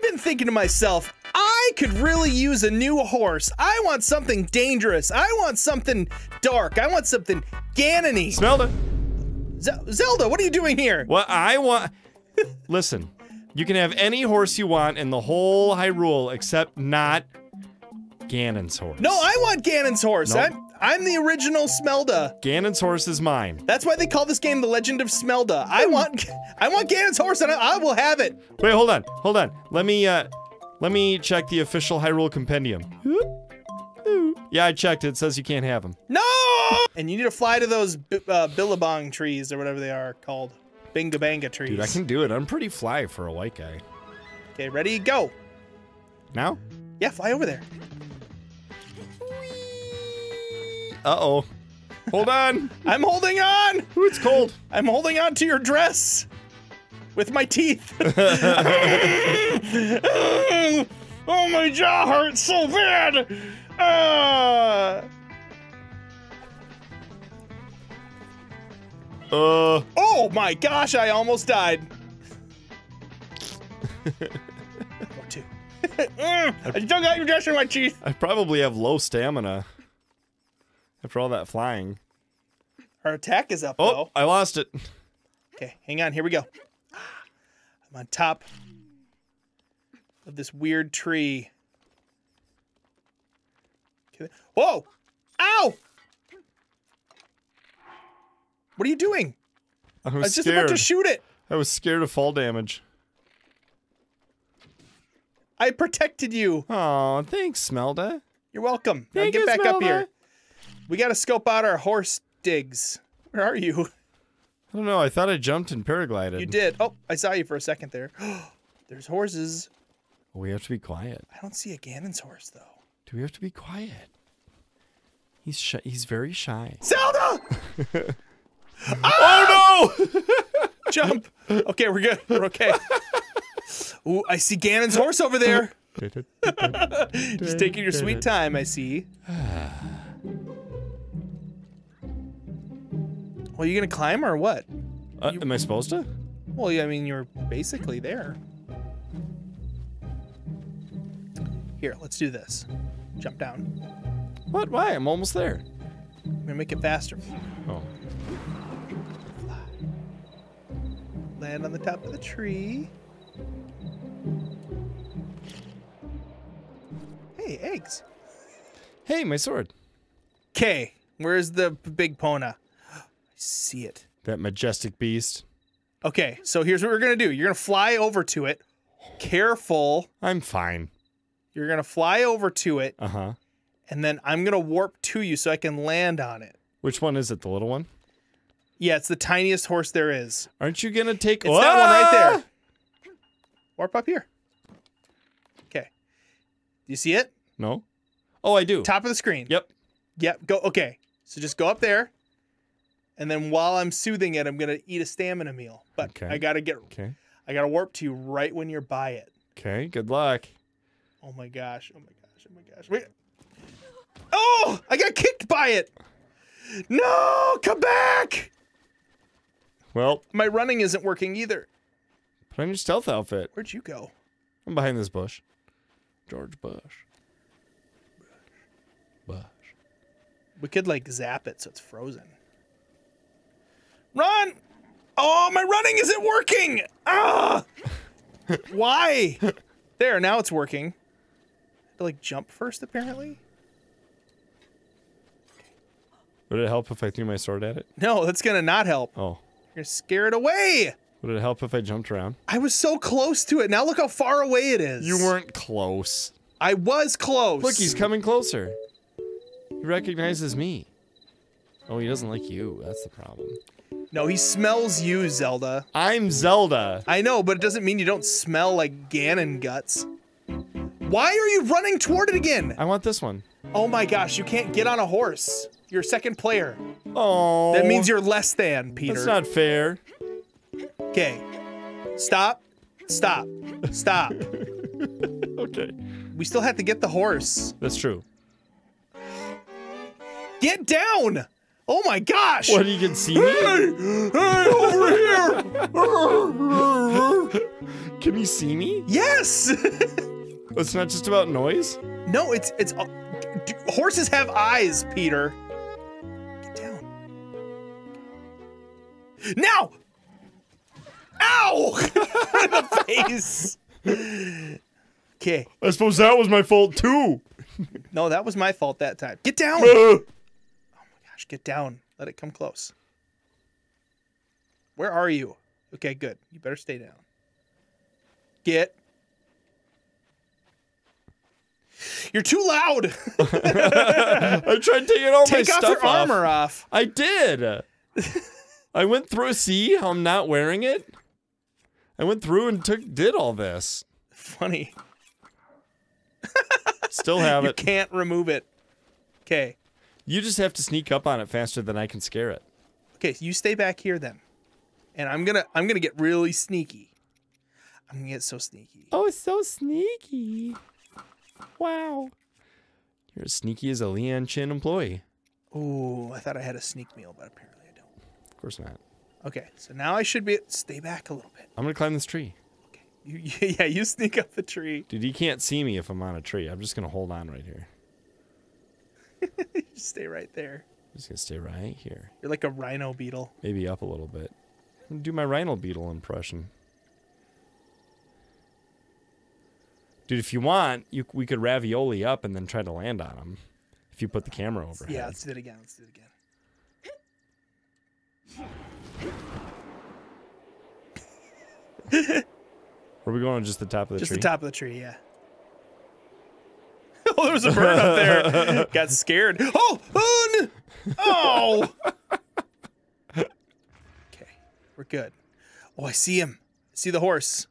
I've been thinking to myself, I could really use a new horse. I want something dangerous. I want something dark. I want something Ganony. Smelda. Z- Zelda, what are you doing here? Well, I want. Listen, you can have any horse you want in the whole Hyrule except not Ganon's horse. No, I want Ganon's horse. Nope. I'm, the original Smelda. Ganon's horse is mine. That's why they call this game The Legend of Smelda. I want I want Ganon's horse and I, I will have it. Wait, hold on, hold on. Let me uh, let me check the official Hyrule Compendium. Yeah, I checked. It says you can't have him. No! And you need to fly to those uh, billabong trees or whatever they are called. Binga banga trees. Dude, I can do it. I'm pretty fly for a white guy. Okay, ready, go. Now? Yeah, fly over there. Uh oh. Hold on. I'm holding on. Ooh, it's cold. I'm holding on to your dress with my teeth. oh, my jaw hurts so bad. Uh, Uh. oh my gosh, I almost died. Two. Mm, I dug out your dress with my teeth. I probably have low stamina after all that flying. Our attack is up Oh, though. I lost it. Okay, hang on. Here we go. I'm on top of this weird tree. Whoa! Ow! What are you doing? I I was, was just about to shoot it. I was scared of fall damage. I protected you. Oh, thanks, Smelda. You're welcome. Now get you, back up here. We got to scope out our horse digs. Where are you? I don't know. I thought I jumped and paraglided. You did. Oh, I saw you for a second there. There's horses. We have to be quiet. I don't see a Ganon's horse though. Do we have to be quiet? He's shy. He's very shy. Zelda! Oh no! Jump. Okay, we're good. We're okay. Ooh, I see Ganon's horse over there. Just taking your sweet time, I see. Well, you gonna climb or what? Uh, am I supposed to? Well, yeah, I mean, you're basically there. Here, let's do this. Jump down. What? Why? I'm almost there. I'm gonna make it faster. Oh. Land on the top of the tree. Hey, eggs. Hey, my sword. Okay, where's the big Pona? See it. That majestic beast. Okay, so here's what we're gonna do. You're gonna fly over to it. Careful. I'm fine. You're gonna fly over to it, Uh huh. and then I'm gonna warp to you so I can land on it. Which one is it? The little one? Yeah, it's the tiniest horse there is. Aren't you gonna take? It's that one right Ah! there. Warp up here. Okay. Do you see it? No. Oh, I do. Top of the screen. Yep. Yep. Go. Okay. So just go up there, and then while I'm soothing it, I'm gonna eat a stamina meal. But Okay. I gotta get. Okay. I gotta warp to you right when you're by it. Okay. Good luck. Oh my gosh. Oh my gosh. Oh my gosh. Wait. Oh! I got kicked by it. No! Come back! Well, My running isn't working either. put on your stealth outfit. Where'd you go? I'm behind this bush. George Bush. Bush. We could like zap it so it's frozen. Run! Oh, my running isn't working! Ah! Why? There, now it's working. To like jump first, apparently. Would it help if I threw my sword at it? No, that's gonna not help. Oh. You're gonna scare it away. Would it help if I jumped around? I was so close to it. Now look how far away it is. You weren't close. I was close. Look, he's coming closer. He recognizes me. Oh, he doesn't like you. That's the problem. No, he smells you, Zelda. I'm Zelda. I know, but it doesn't mean you don't smell like Ganon guts. Why are you running toward it again? I want this one. Oh my gosh, you can't get on a horse. You're second player. Oh. That means you're less than, Peter. That's not fair. Okay. Stop. Stop. Stop. Okay. we still have to get the horse. That's true. Get down! Oh my gosh! What, you can see me? Hey, hey, over here! Can you see me? yes. It's not just about noise? no, it's it's. uh, horses have eyes, Peter. Get down. Now. Ow! In the face. Okay. I suppose that was my fault too. No, that was my fault that time. Get down. Get down. Let it come close. Where are you? Okay, good. You better stay down. Get. You're too loud. I tried taking all my Take off stuff your armor off. I did. I went through. See how I'm not wearing it? I went through and took did all this. Funny. Still have You it. can't remove it. Okay. You just have to sneak up on it faster than I can scare it. Okay, you stay back here then. And I'm gonna I'm gonna get really sneaky. I'm gonna get so sneaky. Oh, it's so sneaky. Wow. You're as sneaky as a Leon Chin employee. Oh, I thought I had a sneak meal, but apparently I don't. Of course not. Okay, so now I should be stay back a little bit. I'm gonna climb this tree. Okay. You, yeah, you sneak up the tree. Dude, you can't see me if I'm on a tree. I'm just gonna hold on right here. Just stay right there. I'm just gonna stay right here. You're like a rhino beetle. Maybe up a little bit. I'm gonna do my rhino beetle impression. Dude, if you want, you we could ravioli up and then try to land on him. If you put the camera overhead. Yeah, let's do it again. Let's do it again. Where are we going? on Just the top of the Just tree. Just the top of the tree, yeah. Oh, there was a bird up there. Got scared. Oh, oh, oh. okay, we're good. Oh, I see him. I see the horse.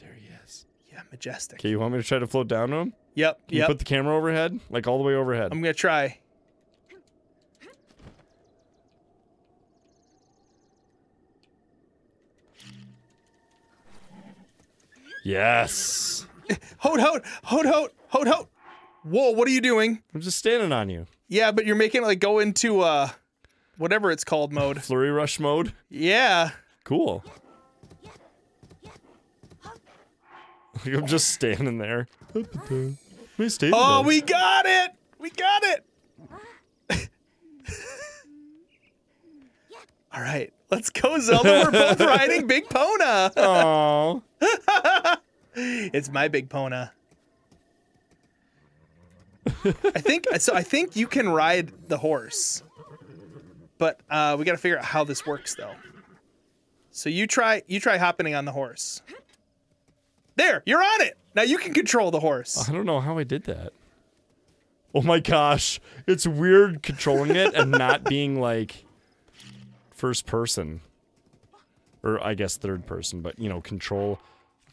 There he is. Yeah, majestic. Okay, you want me to try to float down to him? Yep, Can yep. you put the camera overhead? Like all the way overhead. I'm gonna try. yes. Hode, hode, hode, hode, hode, hode. Whoa, what are you doing? I'm just standing on you. Yeah, but you're making it like go into uh, whatever it's called mode. Flurry rush mode. Yeah. Cool. Like I'm just standing there. Me stay Oh, there. we got it. We got it. All right, let's go, Zelda. We're both riding Big Pona. Aw. It's my Big Pona. I think so. I think you can ride the horse, but uh, we got to figure out how this works, though. So you try. You try hopping on the horse. There, you're on it. Now you can control the horse. I don't know how I did that. Oh my gosh. It's weird controlling it and not being like first person. Or I guess third person, but you know, control.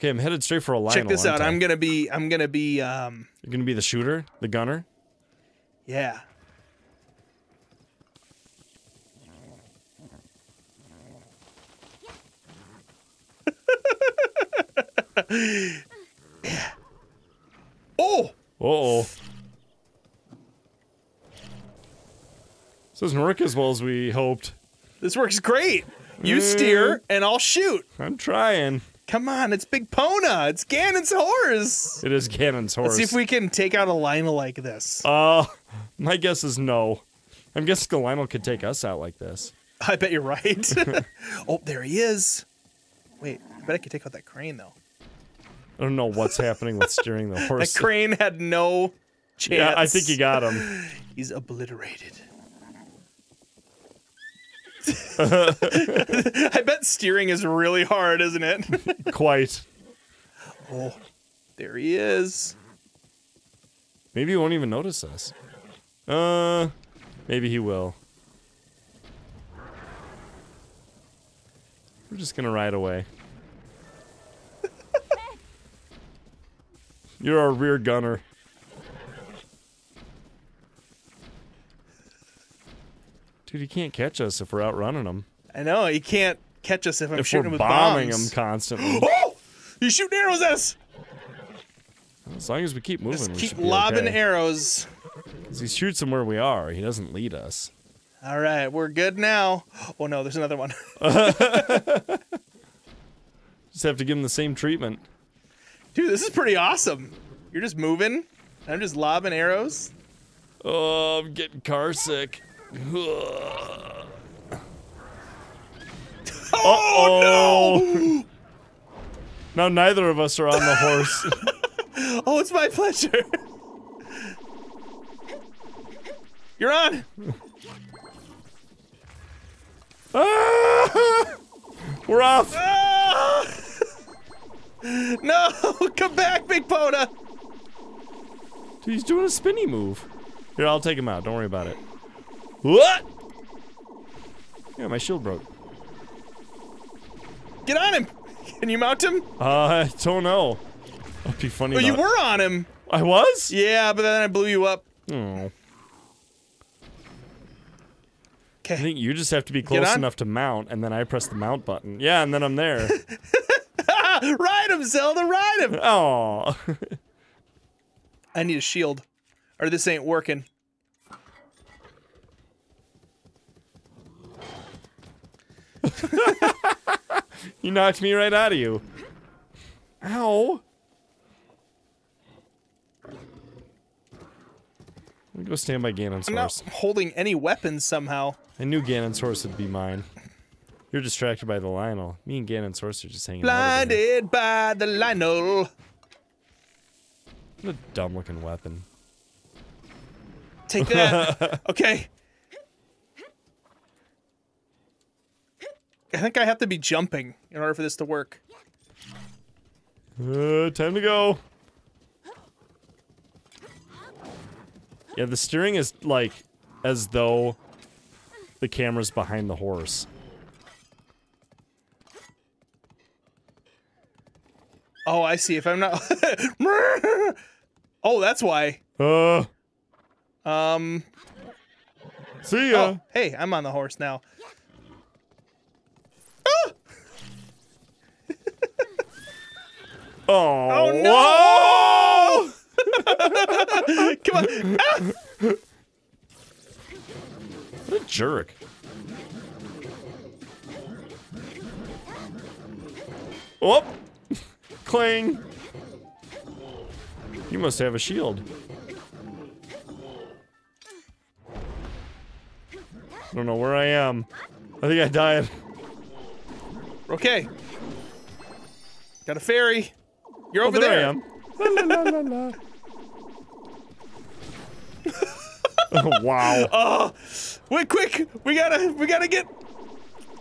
Okay, I'm headed straight for a line. Check this out. I'm gonna be. I'm gonna be. Um. You're gonna be the shooter, the gunner. Yeah. yeah. Oh, Uh oh. This doesn't work as well as we hoped. this works great. You steer and I'll shoot. I'm trying. Come on, it's Big Pona. It's Ganon's horse. It is Ganon's horse. Let's see if we can take out a Lynel like this. Uh, my guess is no. I'm guessing the Lynel could take us out like this. I bet you're right. oh, there he is. Wait, I bet I could take out that crane though. I don't know what's happening with steering the That horse. crane had no chance. yeah, I think you got him. He's obliterated. Steering is really hard, isn't it? Quite. oh, there he is. Maybe he won't even notice us. Uh, maybe he will. We're just gonna ride away. You're our rear gunner. Dude, he can't catch us if we're outrunning him. I know he can't catch us if I'm If shooting we're him with bombing bombs. him constantly. Oh, he's shooting arrows at us. As long as we keep moving, Just we keep lobbing okay. arrows. 'Cause he shoots him where we are. He doesn't lead us. All right, we're good now. Oh no, there's another one. Just have to give him the same treatment. Dude, this is pretty awesome. You're just moving. I'm just lobbing arrows. Oh, I'm getting car sick. Oh, no! Now neither of us are on the horse. Oh, it's my pleasure. You're on. Ah! We're off. Ah! No, come back, Big Pona. Dude, he's doing a spinny move. Here, I'll take him out. Don't worry about it. What? Yeah, my shield broke. Get on him. Can you mount him? Uh, I don't know. That'd be funny. Oh, you were on him. I was? Yeah, but then I blew you up. Oh. Okay. I think you just have to be close enough to mount, and then I press the mount button. Yeah, and then I'm there. ride him, Zelda. Ride him. Oh. I need a shield, or this ain't working. you knocked me right out of you. Ow. Let me go stand by Ganon's I'm not horse. holding any weapons somehow. I knew Ganon's horse would be mine. You're distracted by the Lynel. Me and Ganon's horse are just hanging out. Blinded by the Lynel. What a dumb looking weapon. Take that. okay. I think I have to be jumping in order for this to work. Uh, time to go. Yeah, the steering is like as though the camera's behind the horse. Oh, I see. If I'm not. oh, that's why. Uh, Um. see ya. Oh, hey, I'm on the horse now. Oh, Oh no! Come on. Ah! What a jerk. Oh! Clang! You must have a shield. I don't know where I am. I think I died. Okay. Got a ferry. You're Oh, over there there. I am. La, la, la, oh, wow. Oh, wait, quick! We gotta, we gotta get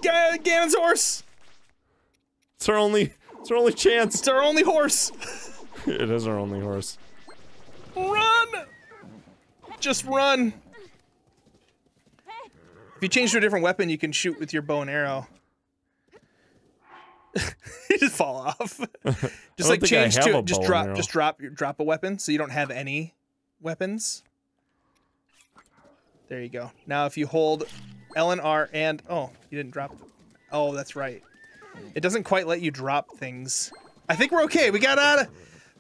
Ga- Ganon's horse. It's our only, it's our only chance. It's our only horse. It is our only horse. Run! Just run. If you change to a different weapon, you can shoot with your bow and arrow. you just fall off. just like change to just drop arrow. just drop your drop a weapon so you don't have any weapons. There you go. Now if you hold L and R and oh, you didn't drop Oh, that's right. It doesn't quite let you drop things. I think we're okay. We got out of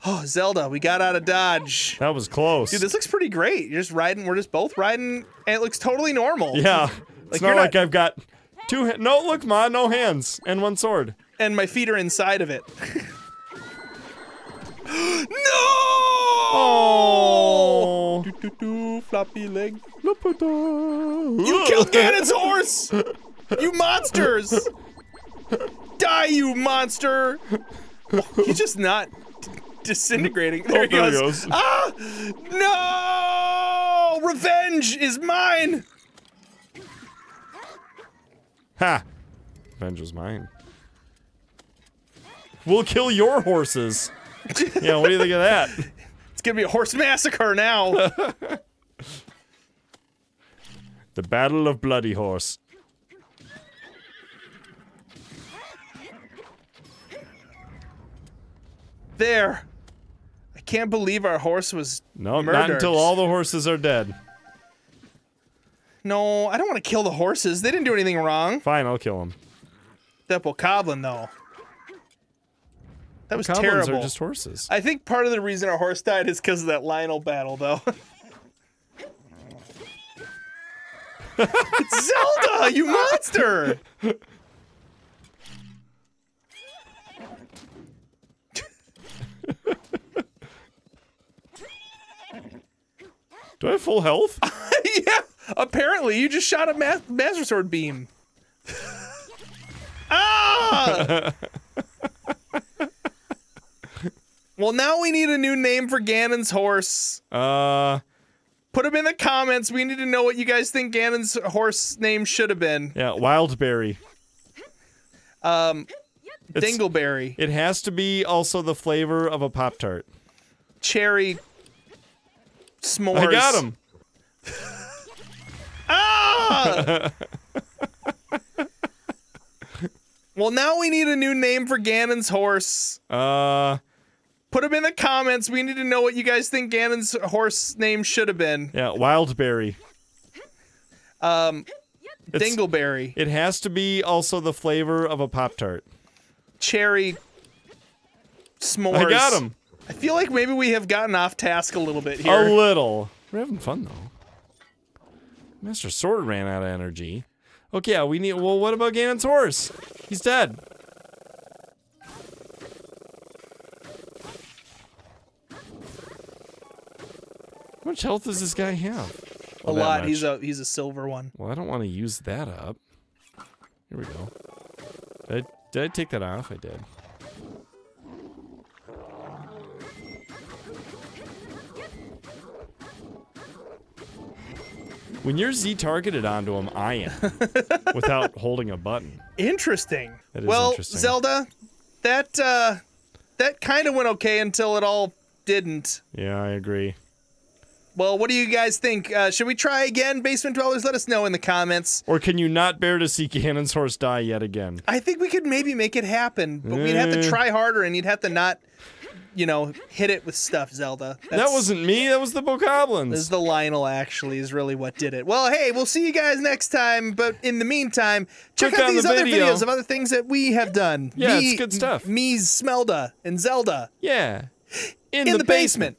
Oh, Zelda, we got out of Dodge. That was close. Dude, this looks pretty great. You're just riding. We're just both riding, and it looks totally normal. yeah. It's Like, not like not- I've got two. No, look, ma, no hands and one sword. And my feet are inside of it. no! Oh. Do, do, do, floppy leg. You killed Ganon's horse! You monsters! Die, you monster! He's just not disintegrating. There, Oh, he, there he goes. goes. Ah! No! Revenge is mine! Ha! Revenge was mine. We'll kill your horses. yeah, what do you think of that? It's gonna be a horse massacre now. The Battle of Bloody Horse. there. I can't believe our horse was No, murdered. not until all the horses are dead. No, I don't want to kill the horses. They didn't do anything wrong. Fine, I'll kill them. That Bokoblin, though. That was Goblins terrible. are just horses. I think part of the reason our horse died is because of that Lynel battle, though. Zelda, you monster! Do I have full health? yeah, apparently you just shot a ma- Master Sword beam. ah! Well, now we need a new name for Ganon's horse. Uh, Put them in the comments. We need to know what you guys think Ganon's horse name should have been. yeah, Wildberry. Um, It's- Dingleberry, It has to be also the flavor of a Pop Tart. cherry, s'mores. I got him. Ah! well, now we need a new name for Ganon's horse. Uh, Put them in the comments. We need to know what you guys think Ganon's horse name should have been. yeah, Wildberry. Um, It's- Dingleberry, It has to be also the flavor of a Pop Tart. cherry, s'mores. I got him. I feel like maybe we have gotten off task a little bit here. A little. We're having fun though. Master Sword ran out of energy. Okay, yeah, we need. Well, what about Ganon's horse? He's dead. Much health does this guy have? a Oh, lot. much. He's a he's a silver one. Well, I don't want to use that up. Here we go. Did I, did I take that off? I did. When you're Z targeted onto him, I am without holding a button. Interesting. That is well, interesting. Zelda, that uh, that kind of went okay until it all didn't. Yeah, I agree. Well, what do you guys think? Uh, should we try again, Basement Dwellers? Let us know in the comments. Or can you not bear to see Ganon's horse die yet again? I think we could maybe make it happen, but we'd have to Eh. try harder, and you'd have to not, you know, hit it with stuff, Zelda. that wasn't me. That was the This is Bokoblins. the Lynel actually is really what did it. Well, hey, we'll see you guys next time. But in the meantime, check Click out these the other video. videos of other things that we have done. Yeah, it's good stuff. Me's Smelda and Zelda Yeah. in, the, basement.